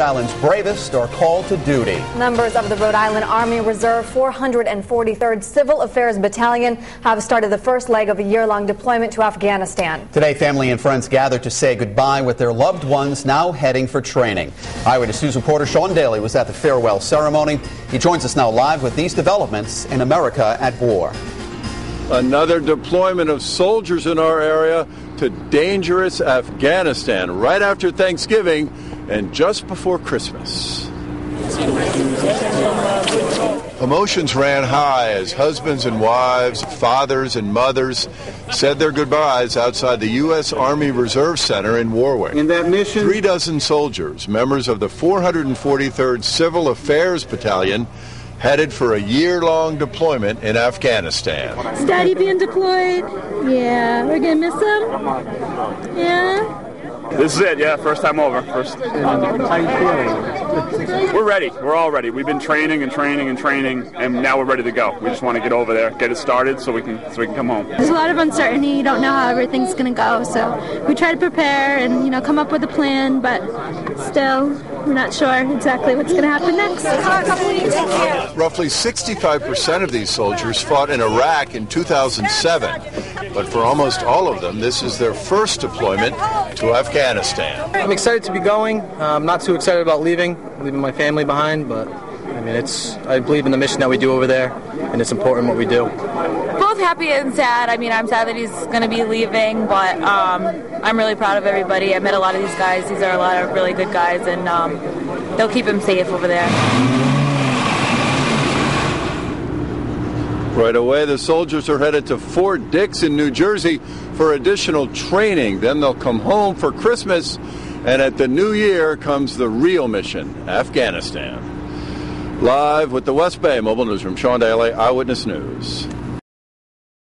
Island's bravest are called to duty. Members of the Rhode Island Army Reserve 443rd Civil Affairs Battalion have started the first leg of a year-long deployment to Afghanistan. Today, family and friends gathered to say goodbye with their loved ones now heading for training. Eyewitness News reporter Sean Daly was at the farewell ceremony. He joins us now live with these developments in America at War. Another deployment of soldiers in our area to dangerous Afghanistan right after Thanksgiving and just before Christmas. Emotions ran high as husbands and wives, fathers and mothers said their goodbyes outside the U.S. Army Reserve Center in Warwick. In that mission, three dozen soldiers, members of the 443rd Civil Affairs Battalion, headed for a year long deployment in Afghanistan. Is Daddy being deployed? Yeah. We're going to miss him? Yeah. This is it, yeah. First time over. First. How you feeling? We're ready. We're all ready. We've been training and training and training, and now we're ready to go. We just want to get over there, get it started, so we can so we can come home. There's a lot of uncertainty. You don't know how everything's going to go, so we try to prepare and you know come up with a plan, but still we're not sure exactly what's going to happen next. Roughly 65% of these soldiers fought in Iraq in 2007, but for almost all of them, this is their first deployment to Afghanistan. I'm excited to be going. I'm not too excited about leaving, leaving my family behind, but I mean, it's I believe in the mission that we do over there, and it's important what we do. Both happy and sad. I mean, I'm sad that he's going to be leaving, but um, I'm really proud of everybody. I met a lot of these guys. These are a lot of really good guys, and um, they'll keep him safe over there. Right away, the soldiers are headed to Fort Dix in New Jersey for additional training. Then they'll come home for Christmas, and at the new year comes the real mission Afghanistan. Live with the West Bay Mobile Newsroom, Sean Daly, Eyewitness News.